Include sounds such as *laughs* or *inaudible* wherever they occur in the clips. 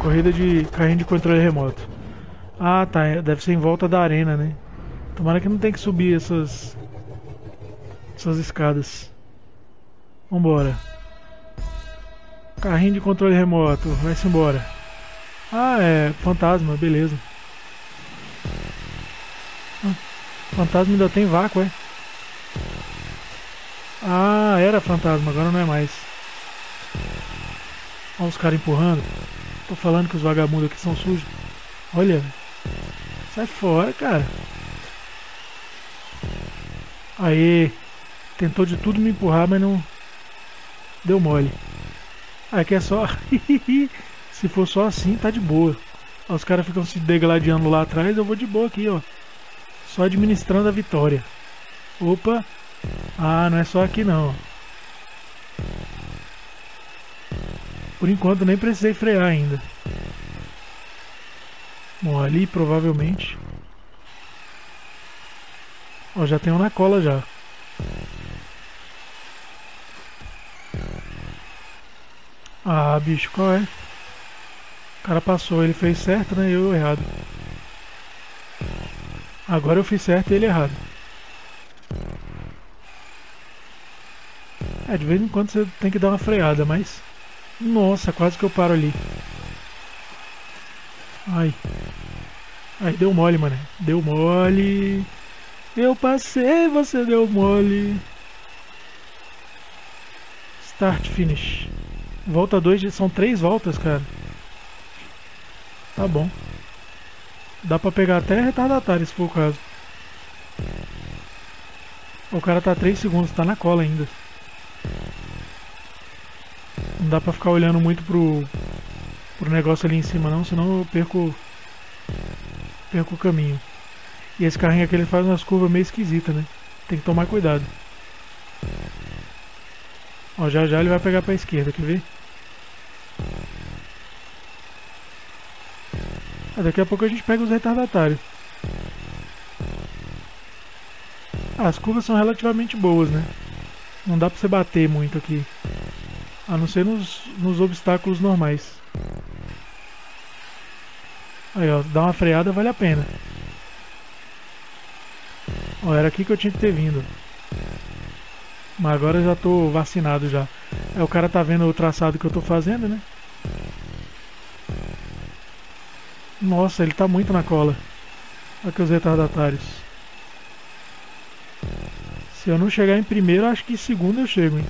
Corrida de carrinho de controle remoto. Ah, tá. é- Deve ser em volta da arena, né? Tomara que não tem que subir essas... Essas escadas. Vambora. Carrinho de controle remoto. Vai-se embora. Ah, é fantasma. Beleza. Ah, fantasma ainda tem vácuo, é? Ah, era fantasma. Agora não é mais. Olha os caras empurrando. Tô falando que os vagabundos aqui são sujos. Olha. Sai fora, cara. Aê. Tentou de tudo me empurrar, mas não. Deu mole. Aqui é só. *laughs* se for só assim, tá de boa. Os caras ficam se degladiando lá atrás, eu vou de boa aqui, ó. Só administrando a vitória. Opa. Ah, não é só aqui não. Por enquanto nem precisei frear ainda. Bom, ali provavelmente. Ó, já tem um na cola já. Ah, bicho, qual é? O cara passou, ele fez certo, né? Eu errado. Agora eu fiz certo e ele errado. É, de vez em quando você tem que dar uma freada, mas. Nossa, quase que eu paro ali. Ai. Ai, deu mole, mano. Deu mole. Eu passei, você deu mole. Start finish. Volta 2, são três voltas, cara. Tá bom. Dá pra pegar até retardatário se for o caso. O cara tá 3 segundos, tá na cola ainda. Não dá pra ficar olhando muito pro, pro negócio ali em cima não, senão eu perco, perco o caminho. E esse carrinho aqui ele faz umas curvas meio esquisitas, né? Tem que tomar cuidado. Ó, já já ele vai pegar pra esquerda, quer ver? Ah, daqui a pouco a gente pega os retardatários. Ah, as curvas são relativamente boas, né? Não dá pra você bater muito aqui. A não ser nos, nos obstáculos normais. Aí, ó, dá uma freada vale a pena. Ó, era aqui que eu tinha que ter vindo. Mas agora eu já tô vacinado já. É, o cara tá vendo o traçado que eu tô fazendo, né? Nossa, ele tá muito na cola. Aqui os retardatários. Se eu não chegar em primeiro, acho que em segundo eu chego, hein?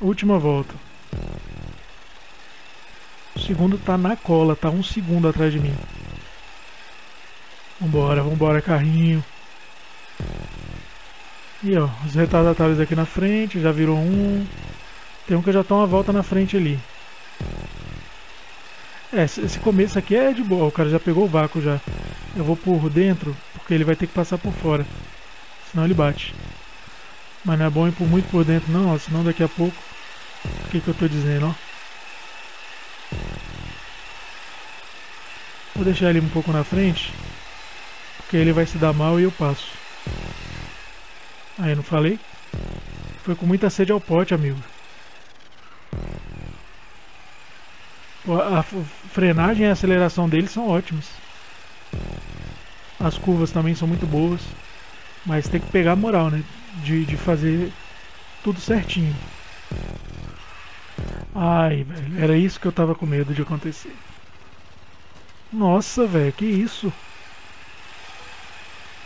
Última volta. O segundo tá na cola, tá um segundo atrás de mim. Vambora, vambora, carrinho. E ó, os retardatários aqui na frente, já virou um. Tem um que já tá uma volta na frente ali. É, esse começo aqui é de boa, o cara já pegou o vácuo já. Eu vou por dentro, porque ele vai ter que passar por fora. Senão ele bate. Mas não é bom ir por muito por dentro não, ó, senão daqui a pouco. O que, que eu tô dizendo, ó? Vou deixar ele um pouco na frente. Porque ele vai se dar mal e eu passo. Aí, não falei? Foi com muita sede ao pote, amigo. A frenagem e a aceleração dele são ótimas. As curvas também são muito boas. Mas tem que pegar a moral, né? De, de fazer tudo certinho. Ai, velho. Era isso que eu tava com medo de acontecer. Nossa, velho. Que isso?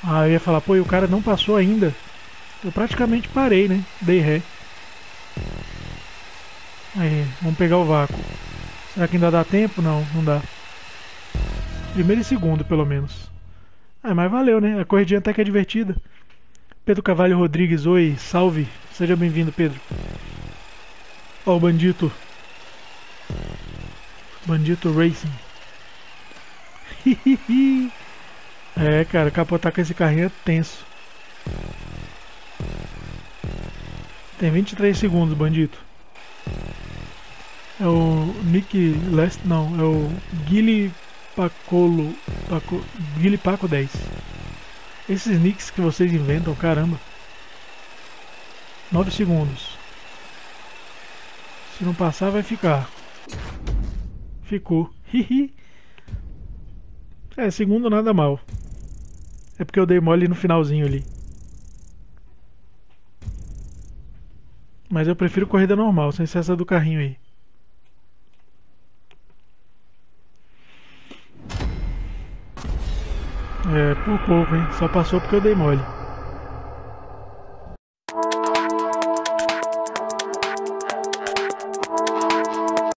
Ah, eu ia falar, pô, e o cara não passou ainda. Eu praticamente parei, né? Dei ré. Aí, vamos pegar o vácuo. Será que ainda dá tempo? Não, não dá. Primeiro e segundo, pelo menos. Ah, mas valeu, né? A corridinha até que é divertida. Pedro Cavalho Rodrigues, oi, salve. Seja bem-vindo, Pedro. Ó o Bandito. Bandito Racing. *laughs* é, cara, capotar com esse carrinho é tenso. Tem 23 segundos, Bandito. É o Nick Lest, não, é o Guile Pacolo, Paco, Guile Paco 10. Esses nicks que vocês inventam, caramba. 9 segundos. Se não passar, vai ficar. Ficou. *laughs* É, segundo nada mal. É porque eu dei mole no finalzinho ali. Mas eu prefiro corrida normal, sem ser essa do carrinho aí. É, por pouco, hein? Só passou porque eu dei mole.